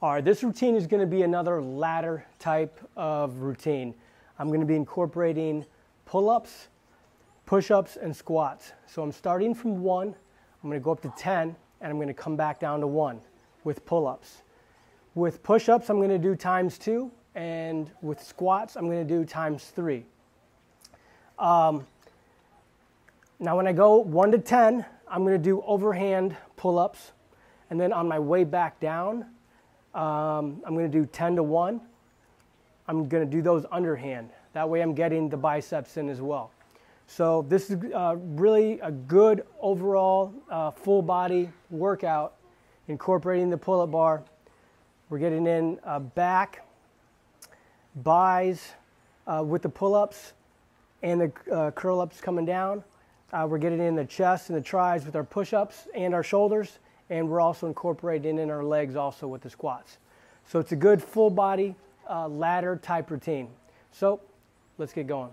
All right, this routine is going to be another ladder type of routine. I'm going to be incorporating pull-ups, push-ups, and squats. So I'm starting from one, I'm going to go up to 10, and I'm going to come back down to one with pull-ups. With push-ups, I'm going to do times two, and with squats, I'm going to do times three. Um, now when I go one to 10, I'm going to do overhand pull-ups, and then on my way back down, um, I'm going to do 10 to 1. I'm going to do those underhand. That way I'm getting the biceps in as well. So this is uh, really a good overall uh, full body workout incorporating the pull-up bar. We're getting in uh, back, bis uh, with the pull-ups and the uh, curl-ups coming down. Uh, we're getting in the chest and the tris with our push-ups and our shoulders and we're also incorporating in our legs also with the squats. So it's a good full body uh, ladder type routine. So let's get going.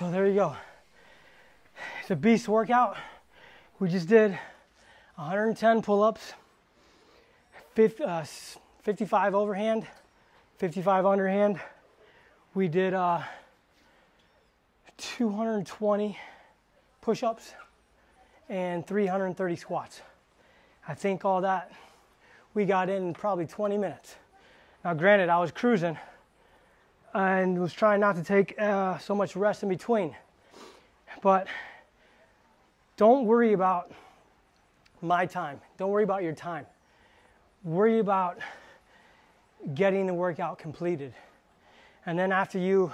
So there you go. It's a beast workout. We just did 110 pull ups, uh, 55 overhand, 55 underhand. We did uh, 220 push ups and 330 squats. I think all that we got in probably 20 minutes. Now, granted, I was cruising and was trying not to take uh, so much rest in between. But don't worry about my time. Don't worry about your time. Worry about getting the workout completed. And then after you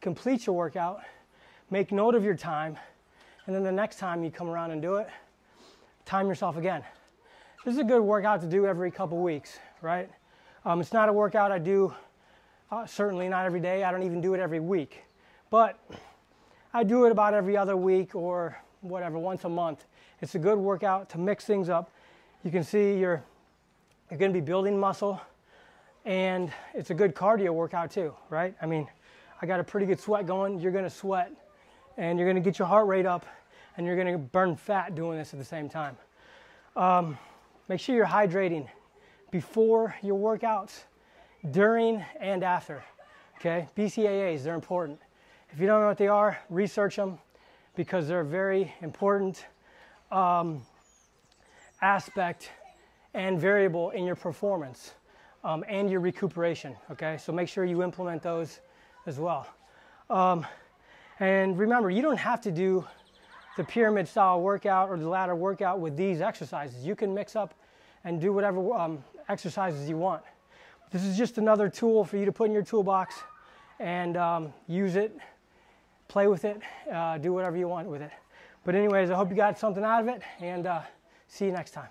complete your workout, make note of your time. And then the next time you come around and do it, time yourself again. This is a good workout to do every couple weeks, right? Um, it's not a workout I do uh, certainly not every day. I don't even do it every week. But I do it about every other week or whatever, once a month. It's a good workout to mix things up. You can see you're, you're going to be building muscle and it's a good cardio workout too, right? I mean, I got a pretty good sweat going. You're going to sweat and you're going to get your heart rate up and you're going to burn fat doing this at the same time. Um, make sure you're hydrating before your workouts during and after. Okay, BCAAs, they're important. If you don't know what they are, research them because they're a very important um, aspect and variable in your performance um, and your recuperation. Okay, so make sure you implement those as well. Um, and remember, you don't have to do the pyramid style workout or the ladder workout with these exercises. You can mix up and do whatever um, exercises you want. This is just another tool for you to put in your toolbox and um, use it, play with it, uh, do whatever you want with it. But anyways, I hope you got something out of it and uh, see you next time.